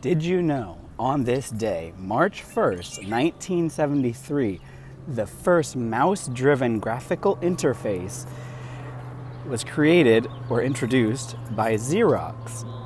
Did you know on this day, March 1st, 1973, the first mouse driven graphical interface was created or introduced by Xerox?